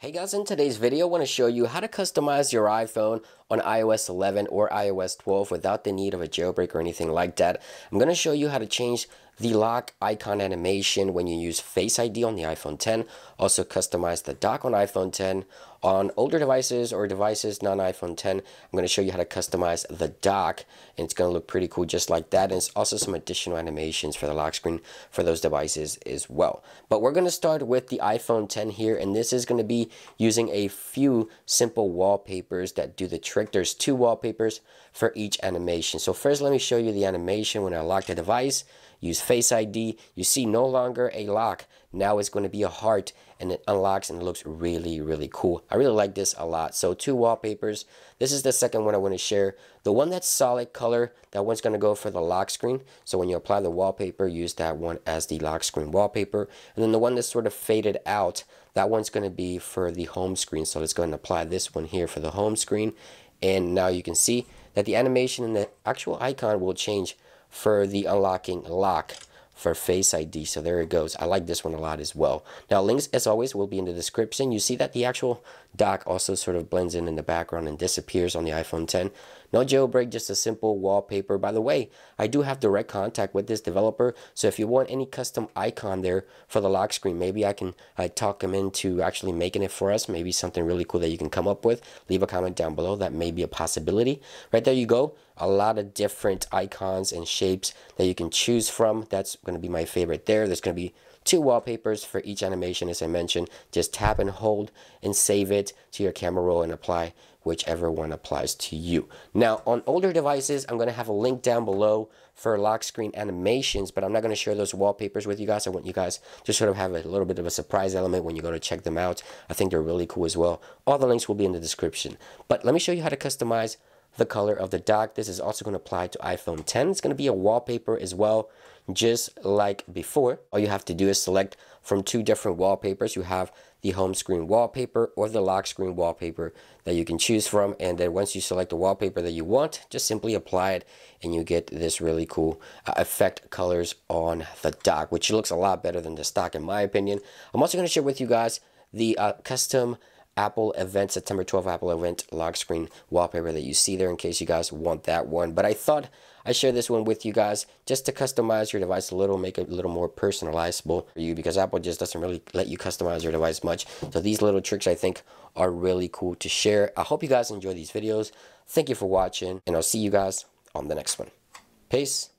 Hey guys, in today's video, I want to show you how to customize your iPhone on iOS 11 or iOS 12 without the need of a jailbreak or anything like that. I'm going to show you how to change the lock icon animation when you use Face ID on the iPhone 10. Also customize the dock on iPhone 10. On older devices or devices non-iPhone 10, I'm going to show you how to customize the dock and it's going to look pretty cool just like that. And it's also some additional animations for the lock screen for those devices as well. But we're going to start with the iPhone 10 here and this is going to be using a few simple wallpapers that do the trick. There's two wallpapers for each animation. So first let me show you the animation when I lock the device use Face ID. You see no longer a lock. Now it's going to be a heart and it unlocks and it looks really, really cool. I really like this a lot. So two wallpapers. This is the second one I want to share. The one that's solid color, that one's going to go for the lock screen. So when you apply the wallpaper, use that one as the lock screen wallpaper. And then the one that's sort of faded out, that one's going to be for the home screen. So let's go and apply this one here for the home screen. And now you can see that the animation and the actual icon will change for the unlocking lock for Face ID. So there it goes. I like this one a lot as well. Now links as always will be in the description. You see that the actual dock also sort of blends in in the background and disappears on the iPhone 10. No jailbreak, just a simple wallpaper. By the way, I do have direct contact with this developer. So if you want any custom icon there for the lock screen, maybe I can uh, talk them into actually making it for us. Maybe something really cool that you can come up with. Leave a comment down below. That may be a possibility. Right there you go. A lot of different icons and shapes that you can choose from. That's going to be my favorite there. There's going to be two wallpapers for each animation as I mentioned. Just tap and hold and save it to your camera roll and apply whichever one applies to you. Now on older devices, I'm going to have a link down below for lock screen animations, but I'm not going to share those wallpapers with you guys. I want you guys to sort of have a little bit of a surprise element when you go to check them out. I think they're really cool as well. All the links will be in the description. But let me show you how to customize the color of the dock. This is also going to apply to iPhone 10. It's going to be a wallpaper as well, just like before. All you have to do is select from two different wallpapers. You have the home screen wallpaper or the lock screen wallpaper that you can choose from. And then once you select the wallpaper that you want, just simply apply it and you get this really cool uh, effect colors on the dock, which looks a lot better than the stock in my opinion. I'm also going to share with you guys the uh, custom Apple event, September 12th Apple event lock screen wallpaper that you see there in case you guys want that one. But I thought I share this one with you guys just to customize your device a little, make it a little more personalizable for you because Apple just doesn't really let you customize your device much. So these little tricks I think are really cool to share. I hope you guys enjoy these videos. Thank you for watching and I'll see you guys on the next one. Peace.